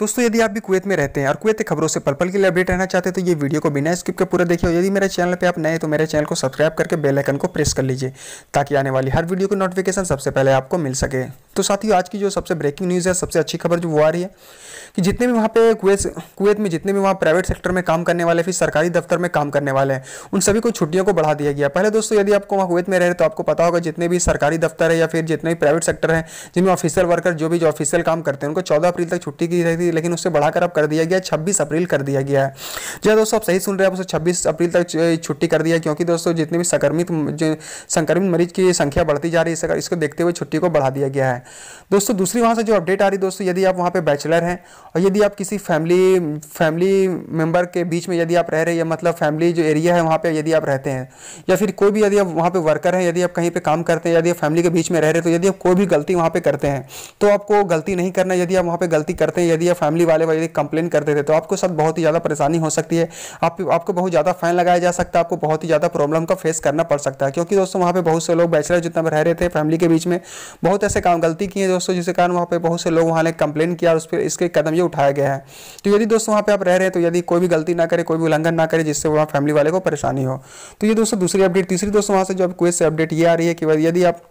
दोस्तों, यदि आप भी कुवैत में रहते हैं और कुवैत खबरों से पल पल के लिए अपडेट रहना चाहते हैं तो ये वीडियो को बिना स्किप के पूरा देखिए। यदि मेरे चैनल पे आप नए तो मेरे चैनल को सब्सक्राइब करके बेल आइकन को प्रेस कर लीजिए, ताकि आने वाली हर वीडियो की नोटिफिकेशन सबसे पहले आपको मिल सके। तो साथियों, आज की जो सबसे ब्रेकिंग न्यूज़ है, सबसे अच्छी खबर जो वो आ रही है, कि जितने भी वहाँ पे कुवैत कुवैत में जितने भी वहाँ प्राइवेट सेक्टर में काम करने वाले, फिर सरकारी दफ्तर में काम करने वाले हैं, उन सभी को छुट्टियों को बढ़ा दिया गया। पहले दोस्तों, यदि आपको वहाँ कुवैत में रह तो आपको पता होगा जितने भी सरकारी दफ्तर है या फिर जितने भी प्राइवेट सेक्टर है, जिनमें ऑफिशियल वर्कर जो भी जो ऑफिशियल काम करते हैं, उनको चौदह अप्रैल तक छुट्टी की रहती थी लेकिन उससे बढ़ाकर अब कर दिया गया छब्बीस अप्रैल कर दिया गया है जो दोस्तों आप सही सुन रहे हैं उसे छब्बीस अप्रैल तक छुट्टी कर दिया क्योंकि दोस्तों जितने भी संक्रमित संक्रमित मरीज़ की संख्या बढ़ती जा रही है इसको देखते हुए छुट्टी को बढ़ा दिया गया है दोस्तों दूसरी वहाँ से जो अपडेट आ रही दोस्तों यदि आप वहाँ पे बैचलर हैं और यदि आप किसी फैमिली फैमिली मेंबर के बीच में यदि आप रह रहे हैं मतलब फैमिली जो एरिया है वहाँ पे यदि आप रहते हैं या फिर कोई भी यदि आप वहाँ पे वर्कर हैं यदि आप कहीं पे काम करते हैं यदि आप फैमिली के बीच में रह रहे हैं तो यदि आप कोई भी गलती वहाँ पे करते हैं तो आपको गलती नहीं करना यदि आप वहाँ पे गलती करते हैं यदि आप फैमिली वाले यदि कंप्लेन करते थे तो आपको साथ बहुत ही ज़्यादा परेशानी हो सकती है। आप, आपको बहुत ज़्यादा फाइन लगाया जा सकता है, आपको बहुत ही ज़्यादा प्रॉब्लम का फेस करना पड़ सकता है। क्योंकि दोस्तों, वहाँ पे बहुत से लोग बैचलर जितना रह रहे थे फैमिली के बीच में, बहुत ऐसे काम, गलती किए दोस्तों, जिसके कारण वहाँ पर बहुत से लोग वहाँ ने कंप्लेन किया और उस पर इसके कदम ये उठाया गया है। तो यदि दोस्तों, वहाँ पे आप रह रहे हैं तो यदि कोई भी गलती ना करे, कोई भी उल्लंघन ना करे, जिससे वहाँ फैमिली वाले को परेशानी हो। तो ये दोस्तों, दूसरी अपडेट तीसरी दोस्तों, वहाँ से जो कोई से अपडेट ये आ रही है कि यदि आप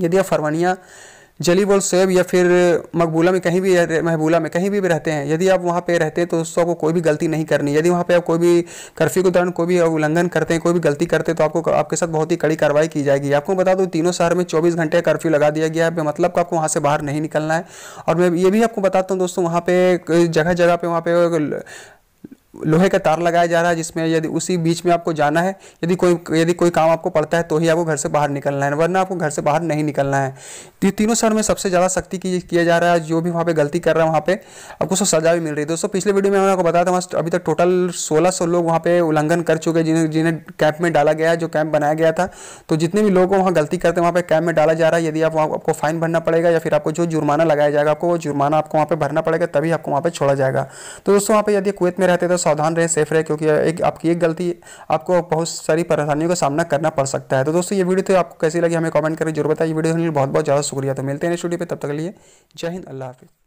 यदि आप फरवानिया जली बोल सेब या फिर मकबूला में कहीं भी महबूला में कहीं भी, भी रहते हैं। यदि आप वहाँ पे रहते हैं तो दोस्तों आपको कोई भी गलती नहीं करनी यदि वहाँ पे आप कोई भी कर्फ्यू के दौरान कोई भी उल्लंघन करते हैं कोई भी गलती करते हैं तो आपको आपके साथ बहुत ही कड़ी कार्रवाई की जाएगी। आपको बता दूँ तीनों शहर में चौबीस घंटे कर्फ्यू लगा दिया गया है। मतलब आपको वहाँ से बाहर नहीं निकलना है। और मैं ये भी आपको बताता हूँ दोस्तों वहाँ पे जगह जगह पर वहाँ पे लोहे का तार लगाया जा रहा है, जिसमें यदि उसी बीच में आपको जाना है, यदि कोई यदि कोई काम आपको पड़ता है तो ही आपको घर से बाहर निकलना है, वरना आपको घर से बाहर नहीं निकलना है। तो ये तीनों शहर में सबसे ज़्यादा सख्ती की, किया जा रहा है, जो भी वहाँ पे गलती कर रहा है वहाँ पे, आपको उसको सजा भी मिल रही है। दोस्तों, पिछले वीडियो में मैंने आपको बताया था, वहाँ अभी तक टोटल सोलह सौ लोग वहाँ पे उल्लंघन कर चुके हैं, जिन्हें जिन्हें कैंप में डाला गया जो कैंप बनाया गया था। तो जितने भी लोग वहाँ गलती करते हैं, वहाँ पर कैंप में डाला जा रहा है, यदि आप वहाँ आपको फाइन भरना पड़ेगा, या फिर आपको जो जुर्माना लगाया जाएगा, आपको वो जुर्माना आपको वहाँ पर भरना पड़ेगा, तभी आपको वहाँ पर छोड़ा जाएगा। तो दोस्तों, वहाँ पे यदि कुवैत में रहते तो सावधान रहें सेफ़ रहें, क्योंकि एक आपकी एक गलती आपको बहुत सारी परेशानियों का सामना करना पड़ सकता है। तो दोस्तों, ये वीडियो तो आपको कैसी लगी, हमें कमेंट करें ज़रूर बताइए। वीडियो बहुत बहुत ज़्यादा शुक्रिया। तो मिलते हैं स्टूडियो पर तब तक लिए जय हिंद, अल्लाह हाफिज़।